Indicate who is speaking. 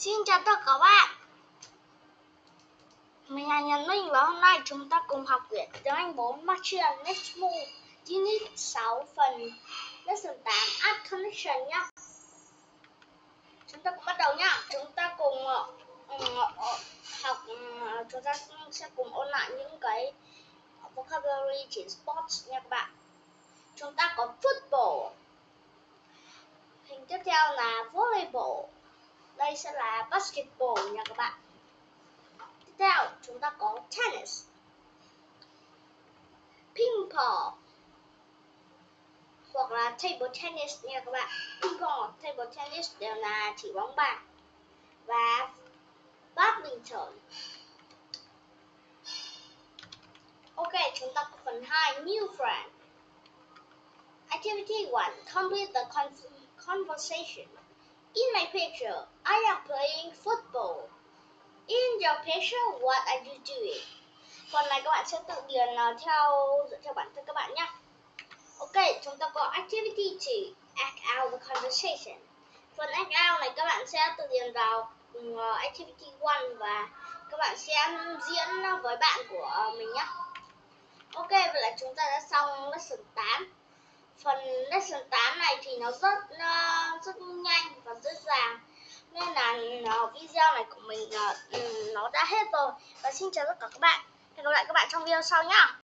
Speaker 1: Xin chào tất cả các bạn. Mình là Nhật Minh và hôm nay chúng ta cùng học quyển tiếng Anh 4 Martial Next Move Unit 6 phần Lesson 8 Add Connection nhá. Chúng ta cùng bắt đầu nhá. Chúng ta cùng ờ, ờ, ờ, học ừ, chúng ta sẽ cùng ôn lại những cái vocabulary trên sports nha các bạn. Chúng ta có football. Hình tiếp theo là volleyball đây sẽ là basketball nha các bạn. Tiếp theo, chúng ta có tennis. Ping pong. Hoặc là table tennis nha các bạn. Ping pong, table tennis đều là chỉ bóng bàn. Và badminton. Ok, chúng ta có phần 2 new friend. Activity 1 complete the conversation. In my picture, I am playing football. In your picture, what are you doing? Phần này các bạn sẽ tự điền uh, theo dựa theo bản thân các bạn nhé. Ok, chúng ta có activity 2, act out the conversation. Phần act out này các bạn sẽ tự điền vào uh, activity 1 và các bạn sẽ diễn với bạn của ờ, mình nhé. Ok, vậy là chúng ta đã xong lesson 8 phần lesson 8 này thì nó rất uh, rất nhanh làm nên là uh, video này của mình uh, nó đã hết rồi. Và xin chào tất cả các bạn. Hẹn gặp lại các bạn trong video sau nhá.